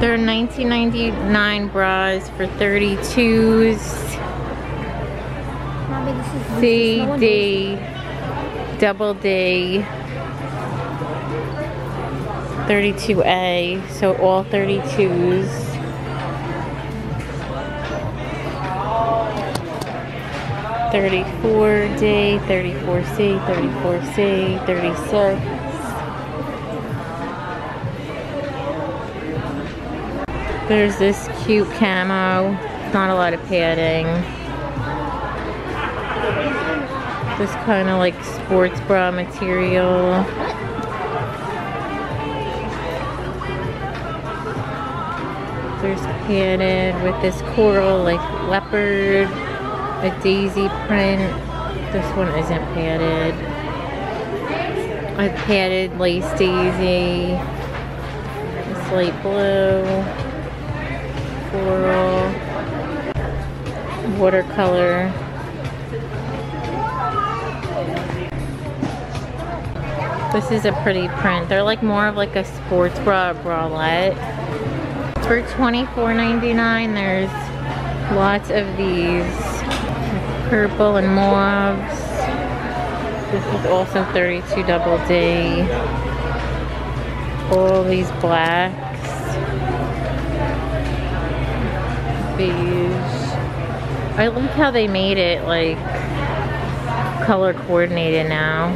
They're 19.99 bras for 32s. Mommy, this C, no double D. 32A, so all 32s. Thirty-four D, thirty-four C, thirty-four C, thirty-six. There's this cute camo, not a lot of padding. This kind of like sports bra material. There's padded with this coral like leopard, a daisy print. This one isn't padded. A padded lace daisy, this light blue, coral, watercolor. This is a pretty print. They're like more of like a sports bra bralette. For $24.99, there's lots of these purple and mauves. This is also 32 double D. All these blacks. Beige. I like how they made it like color coordinated now.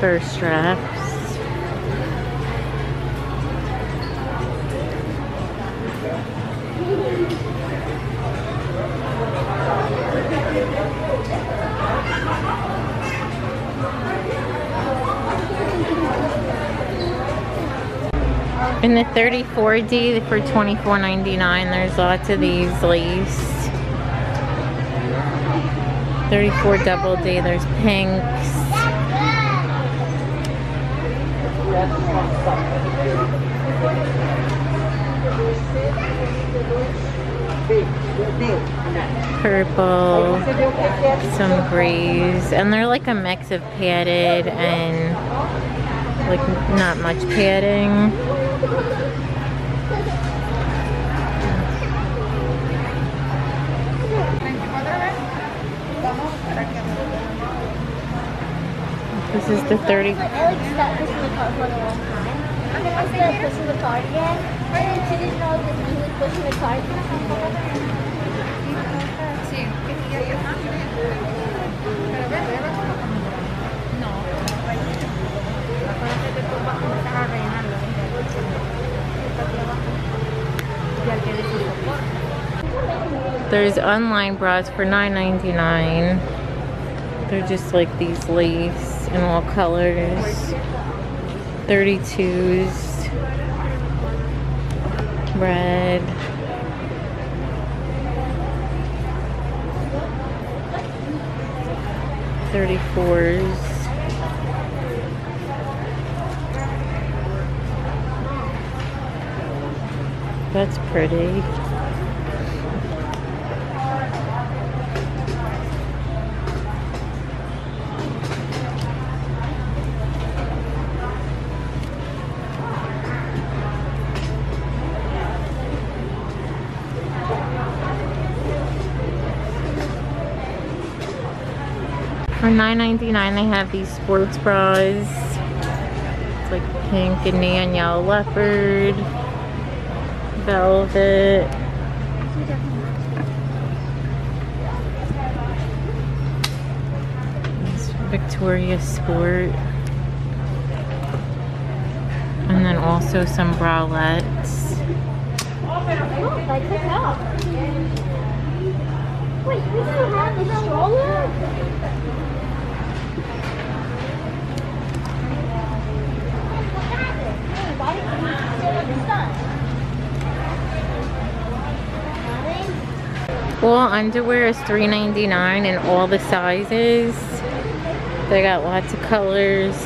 Fur straps. In the 34D for $24.99, there's lots of these lace. 34 double D, there's pinks. Purple, some grays, and they're like a mix of padded and like not much padding. This is the 30. I like stuck this in the car for a long time. And then I started pushing the car again. And then she didn't know that he was pushing the car. There's online bras for $9.99. They're just like these lace in all colors. 32s. Red. Thirty-fours. That's pretty. For $9.99 they have these sports bras. It's like pink and neon yellow leopard, velvet. It's Victoria Sport. And then also some bralettes. Out. Wait, we still have the stroller? All underwear is $3.99 in all the sizes. They got lots of colors,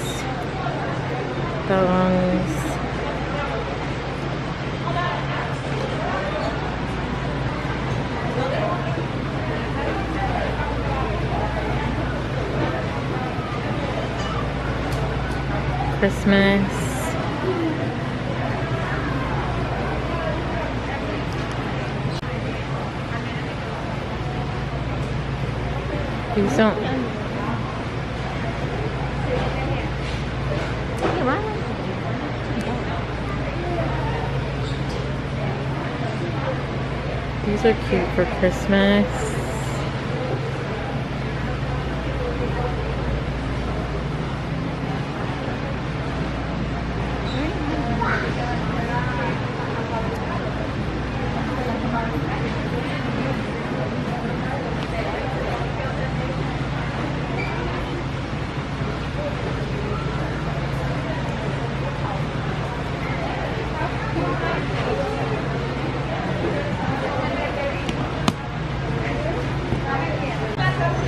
thongs. Christmas. These are cute for Christmas.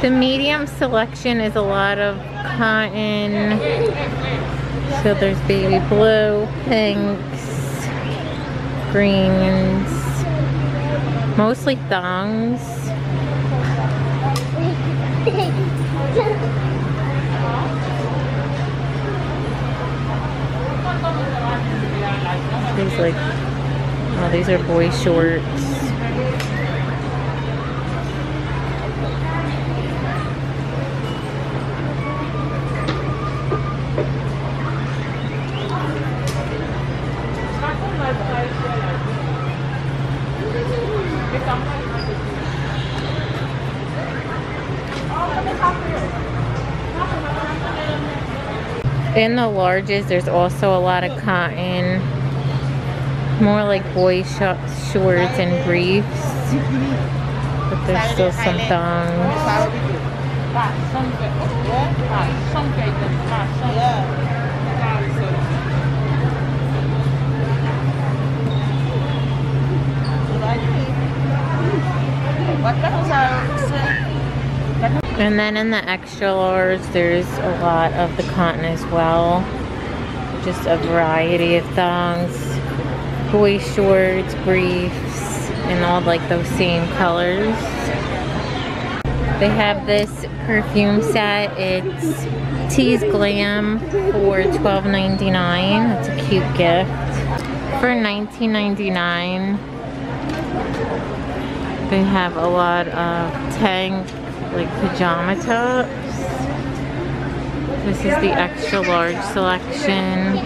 The medium selection is a lot of cotton. So there's baby blue, pinks, greens, mostly thongs. These like, oh, these are boy shorts. In the larges, there's also a lot of cotton. More like boy sh shorts and briefs. But there's still some thongs. And then in the extra large, there's a lot of the cotton as well. Just a variety of thongs, boy shorts, briefs, and all like those same colors. They have this perfume set. It's Tease Glam for $12.99. It's a cute gift. For $19.99, they have a lot of tank like pajama tops. This is the extra large selection.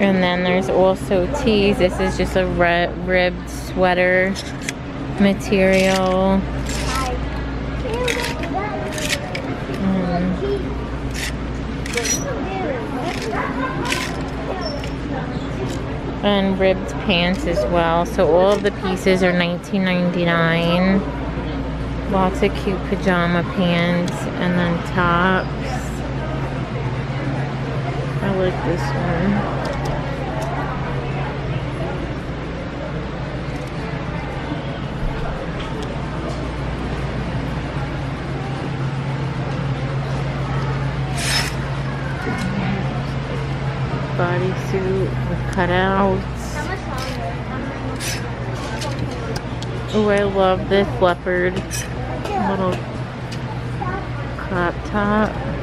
And then there's also tees. This is just a ribbed sweater material. Mm. And ribbed pants as well. So all of the pieces are $19.99. Lots of cute pajama pants and then tops. Like this one. bodysuit with cutouts. Oh, I love this leopard little crop top.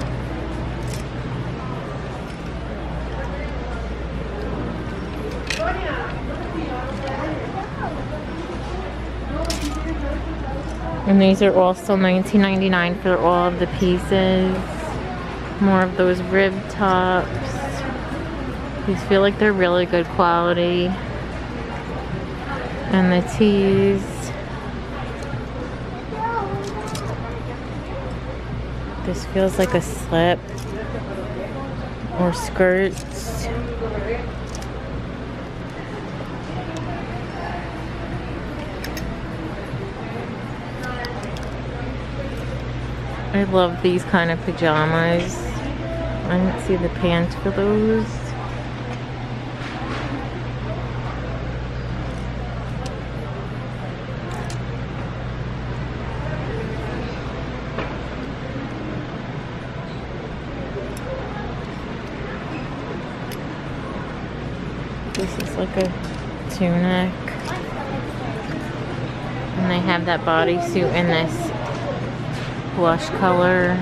And these are also $19.99 for all of the pieces. More of those rib tops. These feel like they're really good quality. And the tees. This feels like a slip or skirts. I love these kind of pajamas. I didn't see the pants for those. This is like a tunic. And they have that bodysuit in this blush color.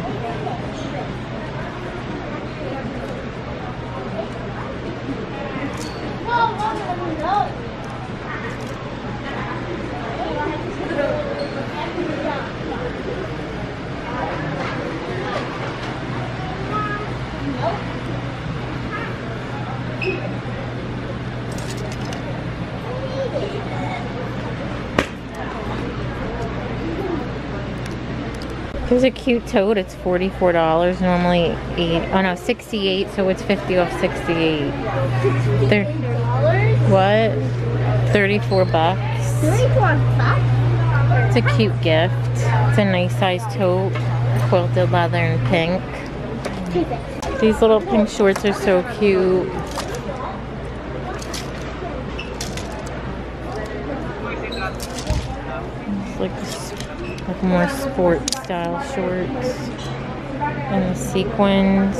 There's a cute tote. It's $44. Normally 8 Oh no, 68 so it's 50 off 68 There- What? 34 bucks. It's a cute gift. It's a nice size tote. Quilted leather and pink. These little pink shorts are so cute. It's like, like more sport style shorts. And the sequins.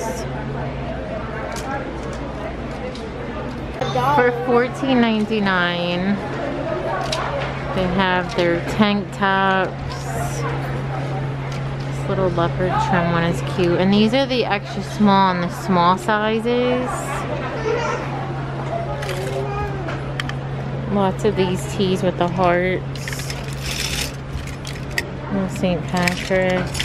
For $14.99, they have their tank tops. This little leopard trim one is cute. And these are the extra small and the small sizes. Lots of these tees with the hearts. St. Patrick's.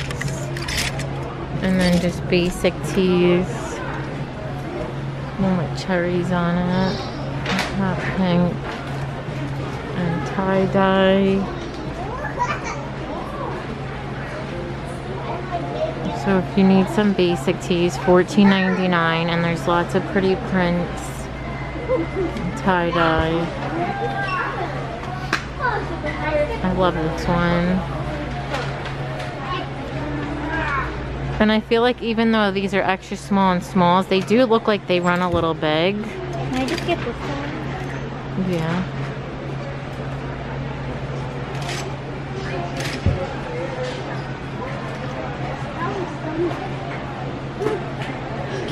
And then just basic tees. One with cherries on it. Hot pink. And tie-dye. So if you need some basic tees, $14.99 and there's lots of pretty prints. Tie-dye. I love this one. And I feel like even though these are extra small and smalls, they do look like they run a little big. Can I just get this one? Yeah.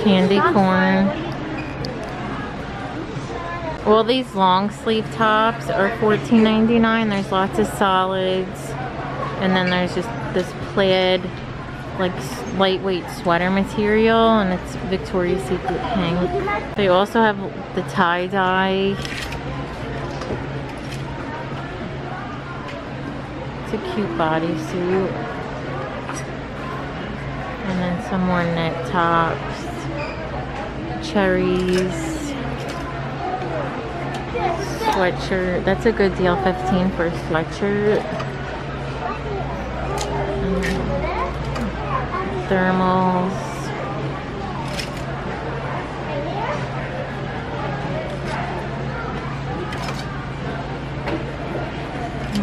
Candy corn. Well, these long sleeve tops are $14.99. There's lots of solids. And then there's just this plaid, like lightweight sweater material. And it's Victoria's Secret pink. They also have the tie-dye. It's a cute bodysuit. And then some more knit tops. Cherries. Sweatshirt. That's a good deal. 15 for a sweatshirt. Thermals.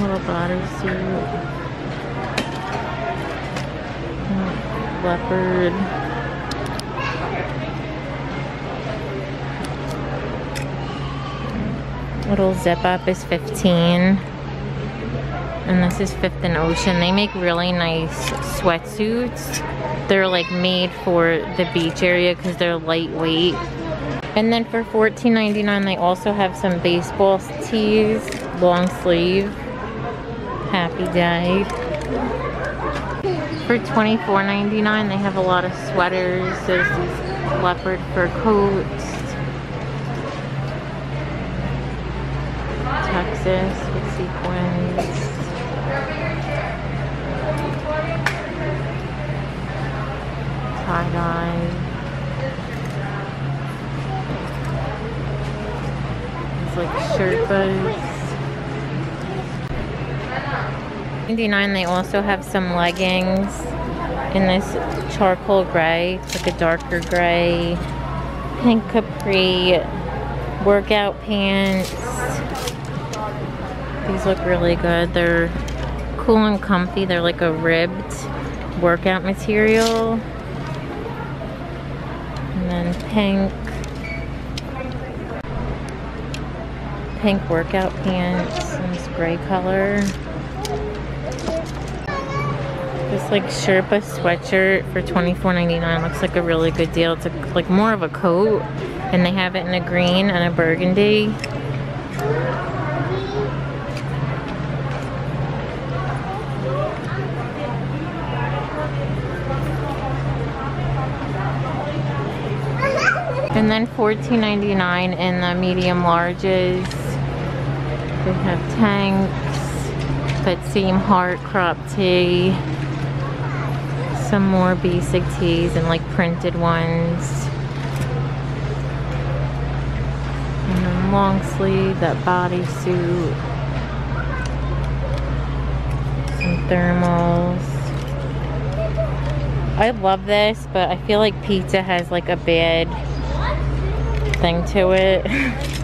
Little bodysuit. Leopard. Little zip up is 15. And this is Fifth and Ocean. They make really nice sweatsuits. They're like made for the beach area because they're lightweight. And then for $14.99 they also have some baseball tees, long sleeve. Happy Day. For $24.99 they have a lot of sweaters. There's these leopard fur coats. Texas with sequins. Tie-dye. It's like Sherpas. 99 they also have some leggings in this charcoal gray. It's like a darker gray. Pink capri. Workout pants. These look really good. They're cool and comfy. They're like a ribbed workout material. Pink. Pink workout pants in this gray color. This like Sherpa sweatshirt for $24.99 looks like a really good deal. It's a, like more of a coat. And they have it in a green and a burgundy. And then $14.99 in the medium larges. They have tanks that seam heart crop tee. Some more basic tees and like printed ones. And then long sleeve, that bodysuit. Some thermals. I love this, but I feel like pizza has like a bad thing to it.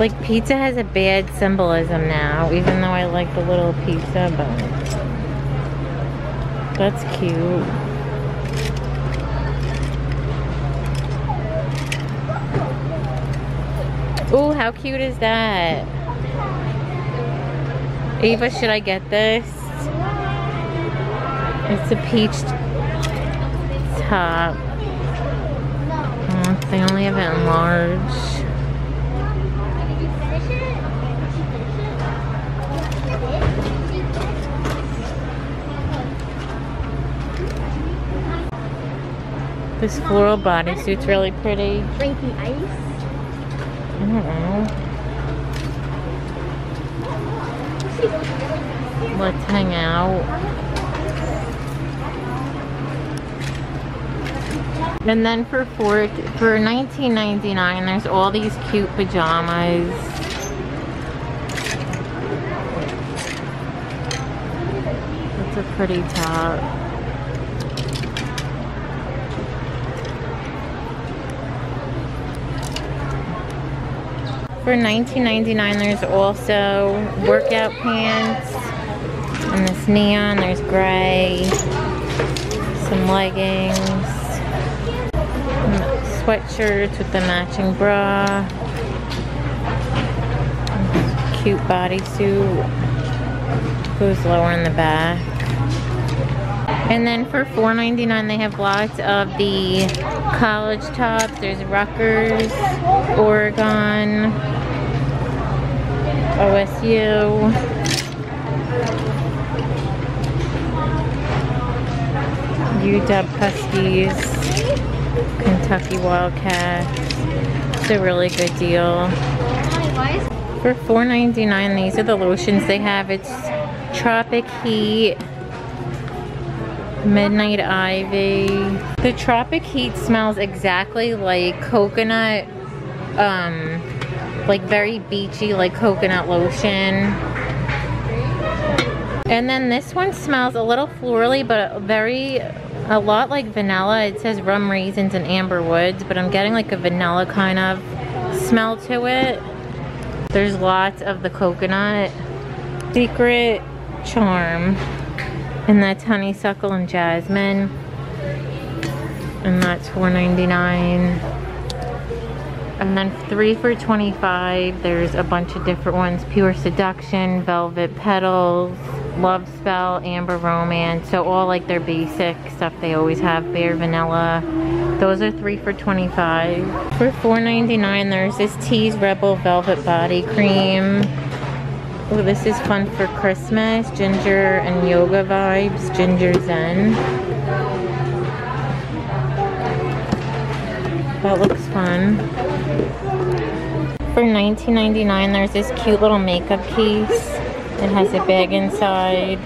like pizza has a bad symbolism now, even though I like the little pizza, but that's cute. Ooh, how cute is that? Ava, should I get this? It's a peach top. They only have it in large. This floral bodysuit's really pretty. Drinking ice. I don't know. Let's hang out. And then for four, for 19.99, there's all these cute pajamas. It's a pretty top. For 19.99, there's also workout pants. And this neon, there's gray. Some leggings. Sweatshirts with the matching bra. Cute bodysuit. Goes lower in the back. And then for $4.99 they have lots of the college tops. There's Rutgers, Oregon, OSU. UW Huskies, Kentucky Wildcats. It's a really good deal. For $4.99, these are the lotions they have. It's Tropic Heat, Midnight Ivy. The Tropic Heat smells exactly like coconut, um, like very beachy, like coconut lotion. And then this one smells a little florally, but very, a lot like vanilla. It says rum raisins and amber woods, but I'm getting like a vanilla kind of smell to it. There's lots of the coconut. Secret Charm. And that's honeysuckle and jasmine. And that's $4.99. And then three for 25. There's a bunch of different ones. Pure Seduction, Velvet Petals, Love Spell, Amber Romance. So all like their basic stuff they always have. Bare Vanilla. Those are three for 25. For $4.99 there's this Tease Rebel Velvet Body Cream. Oh, this is fun for Christmas. Ginger and yoga vibes. Ginger Zen. That looks fun. For $19.99, there's this cute little makeup case. It has a bag inside.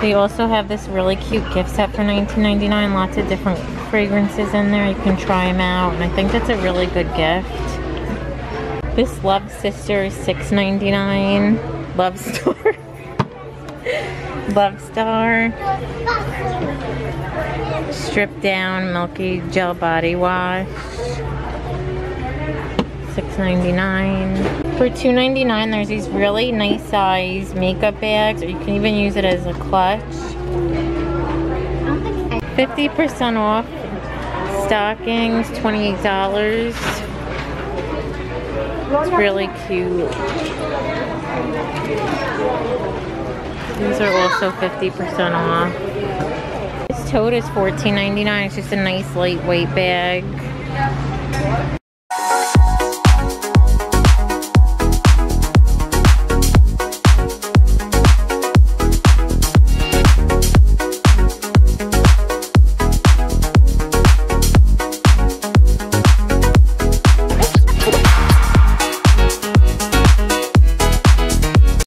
They also have this really cute gift set for $19.99. Lots of different fragrances in there. You can try them out. And I think that's a really good gift. This Love Sister is $6.99. Love Star. Love Star. Stripped down Milky Gel Body Wash. $6.99. For $2.99 there's these really nice size makeup bags or you can even use it as a clutch. 50% off stockings, $28. It's really cute. These are also 50% off. This tote is $14.99. It's just a nice lightweight bag.